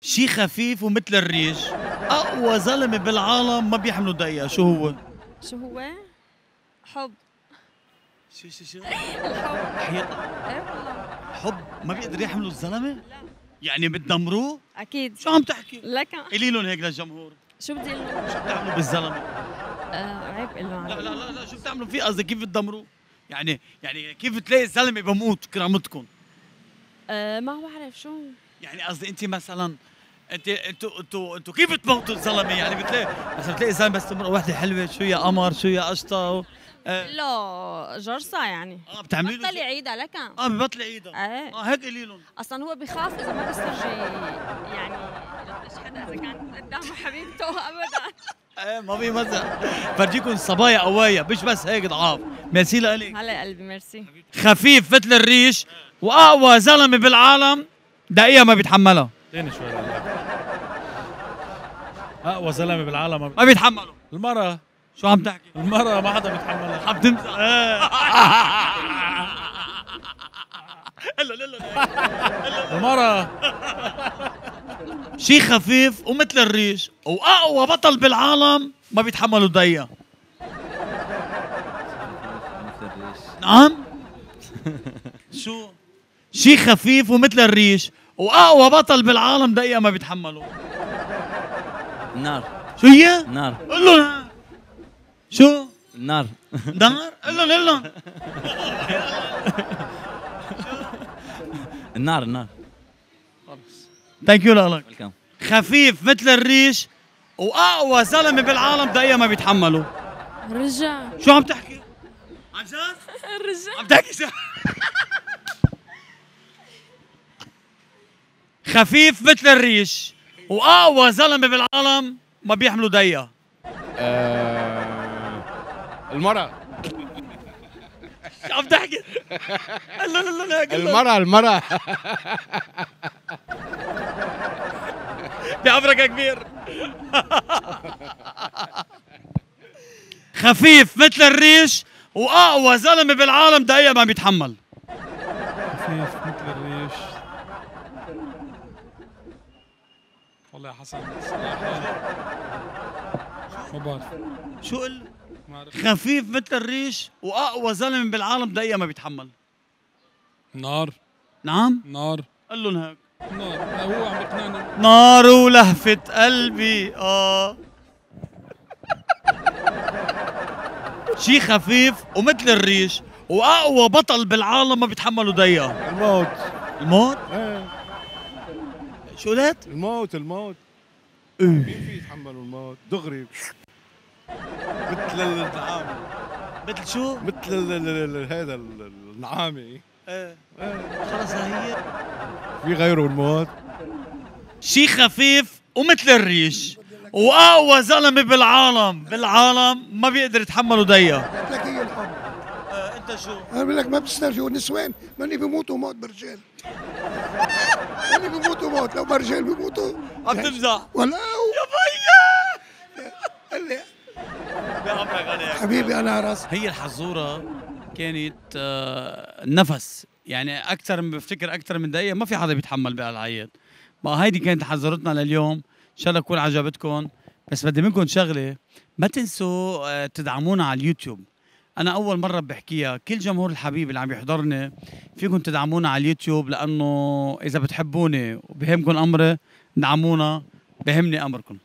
شي خفيف ومثل الريش. أقوى زلمة بالعالم ما بيحملوا دقيقة. شو هو؟ شو هو؟ حب. شو شو شو؟ الحب. حياة إيه والله. حب. ما بيقدر يحملوا الزلمة؟ يعني بتدمروه؟ أكيد. شو عم تحكي؟ لك. قولي لهم هيك للجمهور. شو بدي؟ شو بتعملوا بالزلمة؟ آه عيب لهم لا لا لا لا شو بتعملوا؟ فيه قصدي كيف بتدمروه يعني يعني كيف تلاقي الزلمة بموت كرامتكم آه ما بعرف شو يعني قصدي أنت مثلا أنت أنتوا أنتوا أنتوا كيف بتموتوا الزلمة؟ يعني بتلاقي مثلا بتلاقي زلمة بس تمرق وحده حلوة شو يا قمر شو يا قشطه آه, له جرصة يعني. آه بتعملي له بطل يعيدها لك. آه ببطل عيدها إيه. آه هيك قولي لهم أصلا هو بخاف إذا ما بيسترجي يعني يلطش حدا اذا كان قدامه حبيبته ابدا إيه ما في مزح. فرجيكم صبايا قوايا مش بس هيك ضعاف. ميرسي لك هلا يا قلبي ميرسي. خفيف مثل الريش وأقوى زلمة بالعالم. دقيقة ما بيتحملها. تاني شوي اقوى زلمه بالعالم. ما بي- ما بيتحملوا. المرأة شو عم تحكي؟ المرأة ما حدا بيتحملها. عم تمزح هلا هلا المرأة شي خفيف ومثل الريش وأقوى بطل بالعالم ما بيتحملوا دقيقة. نعم؟ شو؟ شي خفيف ومثل الريش واقوى بطل بالعالم دقيقة ما بيتحملوا. النار شو هي؟ النار قول لهم. شو؟ النار نار قول لهم قول لهم. النار النار thank you لك. خفيف مثل الريش. واقوى زلمه بالعالم دقيقة ما بيتحملوا. الرجال شو عم تحكي؟ عن جد؟ الرجال عم تحكي شو؟ خفيف مثل الريش. واقوى زلمه بالعالم ما بيحملوا دقيقة. آه، المرأة. شو عم تحكي؟ لا لا لا لا قل له. المرأة المرأة. بعمرك يا كبير. خفيف مثل الريش. واقوى زلمه بالعالم دقيقة ما بيتحمل. خفيف مثل الريش. والله يا حسن ما بعرف شو قل؟ خفيف مثل الريش وأقوى زلمة بالعالم دقيقة ما بيتحمل. نار. نعم؟ نار. قل لهم هيك. نار. لا، هو عم يقنعني. نار ولهفة قلبي. آه. شي خفيف ومثل الريش وأقوى بطل بالعالم ما بيتحملوا دقيقة. الموت. الموت؟ إيه، شو قلت؟ الموت الموت. مين في يتحملوا الموت؟ دغري. مثل النعامة. مثل شو؟ مثل ال- ال- ال- هذا ال- النعامة. إيه. إيه، خلص هي. في غيره الموت شي خفيف ومثل الريش. وأقوى زلمة بالعالم. بالعالم ما بيقدر يتحملوا دقيقه لك هي الحب. آه أنت شو؟ أنا بقول لك ما بتسترجوا النسوان. ماني بيموتوا موت برجال. موت لو برجال بيموتوا عم تمزح ولا يا هلا بعمرك عليك. حبيبي أنا راس هي الحزوره كانت آه، نفس. يعني أكثر من بفتكر أكثر من دقيقة ما في حدا بيتحمل بهالعيد ما هيدي كانت حزورتنا لليوم. إن شاء الله تكون عجبتكم بس بدي منكم شغلة ما تنسوا آه، تدعمونا على اليوتيوب. أنا أول مرة بحكيها. كل جمهور الحبيب اللي عم يحضرني فيكم تدعمونا على اليوتيوب لأنه إذا بتحبوني وبهمكم أمري دعمونا بهمني امركم